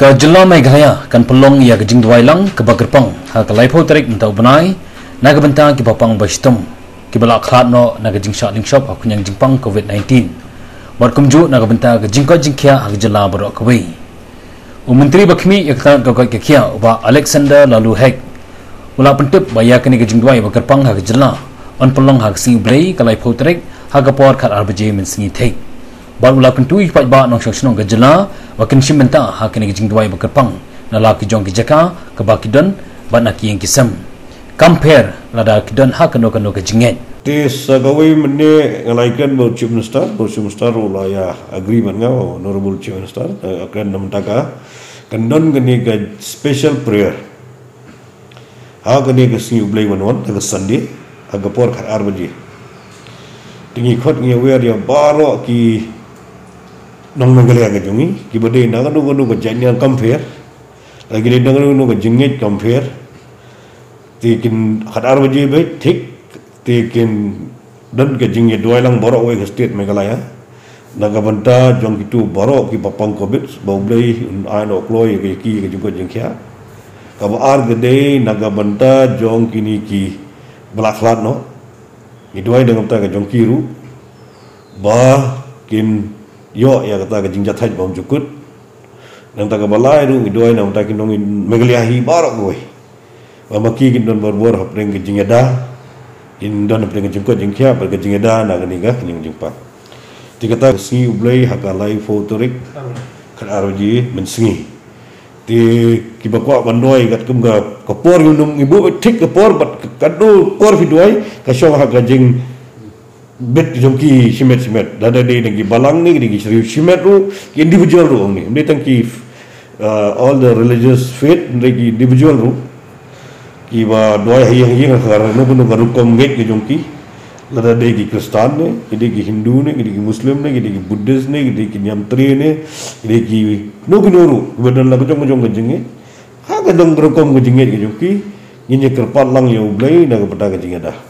ke jela Meghalaya kan pelong ia ke jing duai lang ke bagerpang ha ke laipo tarik mentau benai na ke bentang ki papang bastom ki bala khat no na jing shot ling shop aku yang jingpang covid 19 bar kumju na ke bentang ke jingko jingkia ha ke jela baro ke wei. U menteri bakmi ya ke ka ke kia ba alexander lalu hek. Ula pentep baya ke ni ke jing duai bagerpang ha ke jela. On pelong ha ke si blai ke laipo tarik ha ke por khat arbaje men singi thek bar ula pentu ipat ba nong shok shnong ke jela wakin shim benta ha kene jing duai bakerpang na la ki jong ki jaka ka ba ki don ba na ki yang kisam compare la da ki don ha kano kano ka jinget te sagawai mene ngalaikan bo chief minister bo chief minister ula ya agreement nga honorable chief minister akan nam taka. Kan don gani ga special prayer. Ha gani ga singi ublai wanwan daga sunday aga por khat arbaji tingi khot ngi wer ya baro ki nong nong kali agak jungi kiba deh nak nu nu kejadian compare. Lagi deh nak nu kejengit compare. Tikin hadar wajib baik tik tikin dan kejengit dua lang borok wei state Meghalaya naga banta jong itu borok ki papang covid bau beli aino kloi ki ki ki juga jengkia. Kaba ar gede naga banta jong ki belaklat no. Itu ay dengan ta jong kiru. Bah kin yo ya kata ke jingjat haj bom cukut nang ta balai ru doy nang ta ki nong megalia hi barak goy wa maki kin don bor bor hapring ke jingada in don hapring ke jingkot jingkya ber ke jingada na gani ga kin jingpa ti kata si ublai hakalai fotorik. Kan aroji mensingi ti ki bakwa bandoy gat kum ga kapor num ibu tik kapor bat kadu por vidoi ka shong ha ga jing bet jom ki simet simet dada de ngi balang ni ngi serius simet ru individual ru ni. Ni tang ki uh, all the religious faith ngi individual ru ki ba doy hayang yeng khar no bunu garu kom ngi ki jom ki. Dada de ki kristan ne ki ki hindu ne ki ki muslim ne ki ki buddhist ne ki ki nyamtri ne ki ki no ki no ru bedan la jong jong jingi ha ga dong garu kom jingi ki jom ki ni kerpat lang yo blai na ga pada ga jingi dah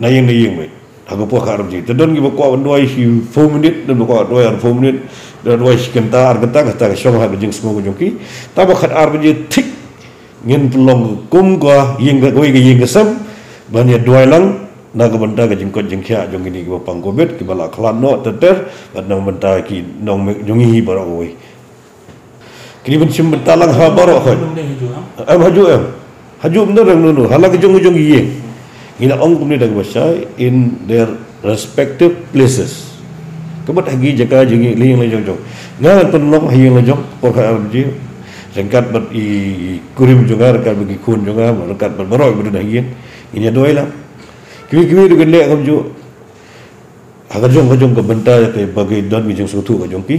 nayeng nayeng mai aku puak harap ji tedon gi bakwa dua isi 4 minit dan bakwa dua ar 4 minit dan dua isi kenta ar kenta kata ke syong ha jing semua jongki ta bakhat ar ji tik ngin pelong kum ga yeng ga goi ga yeng sam banya dua lang na ga benda ga jing ko jing kya jong ni gi bapang gobet ki bala klan no teter bat nang benda ki nong jong hi baro goi kini ben sim bentalang ha baro ha? Am haju am haju bener nang nu halak jong jong yeng ina ong kumni dag basai in their respective places. Kebat hagi jaga jengi ling ling jong jong ngan penolong hayang ling jong por ka abji sengkat bat i kurim juga rekat bagi kun juga rekat bat baroi bedu hagi ini doi lah. Kimi kimi du gende kam ju agar jong jong ke benta ke bagi don ka ki